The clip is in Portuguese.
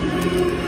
Música